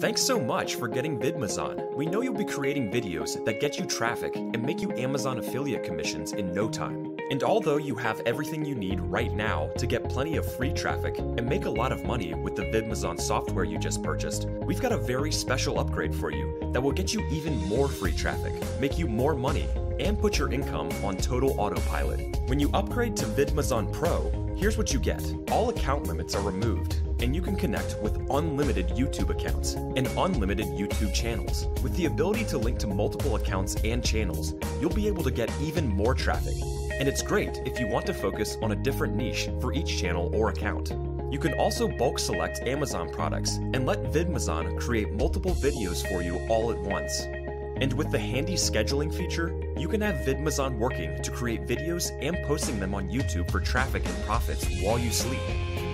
Thanks so much for getting Vidmazon. We know you'll be creating videos that get you traffic and make you Amazon affiliate commissions in no time. And although you have everything you need right now to get plenty of free traffic and make a lot of money with the Vidmazon software you just purchased, we've got a very special upgrade for you that will get you even more free traffic, make you more money, and put your income on total autopilot. When you upgrade to Vidmazon Pro, here's what you get. All account limits are removed, and you can connect with unlimited YouTube accounts and unlimited YouTube channels. With the ability to link to multiple accounts and channels, you'll be able to get even more traffic. And it's great if you want to focus on a different niche for each channel or account. You can also bulk select Amazon products and let Vidmazon create multiple videos for you all at once. And with the handy scheduling feature, you can have Vidmazon working to create videos and posting them on YouTube for traffic and profits while you sleep.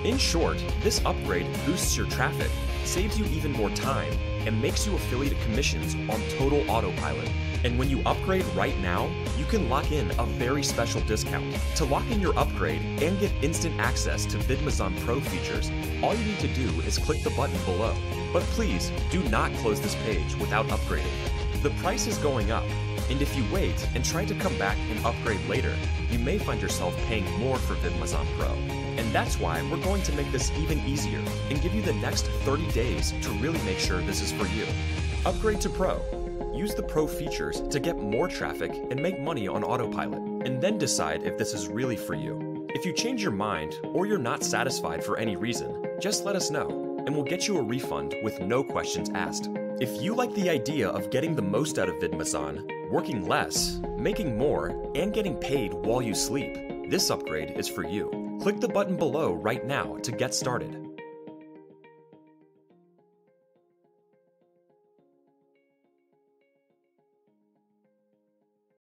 In short, this upgrade boosts your traffic, saves you even more time, and makes you affiliate commissions on total autopilot. And when you upgrade right now, you can lock in a very special discount. To lock in your upgrade and get instant access to Vidmazon Pro features, all you need to do is click the button below. But please, do not close this page without upgrading. The price is going up, and if you wait and try to come back and upgrade later, you may find yourself paying more for Vidmazon Pro. And that's why we're going to make this even easier and give you the next 30 days to really make sure this is for you. Upgrade to Pro. Use the Pro features to get more traffic and make money on autopilot, and then decide if this is really for you. If you change your mind or you're not satisfied for any reason, just let us know, and we'll get you a refund with no questions asked. If you like the idea of getting the most out of Vidmazon, working less, making more, and getting paid while you sleep, this upgrade is for you. Click the button below right now to get started.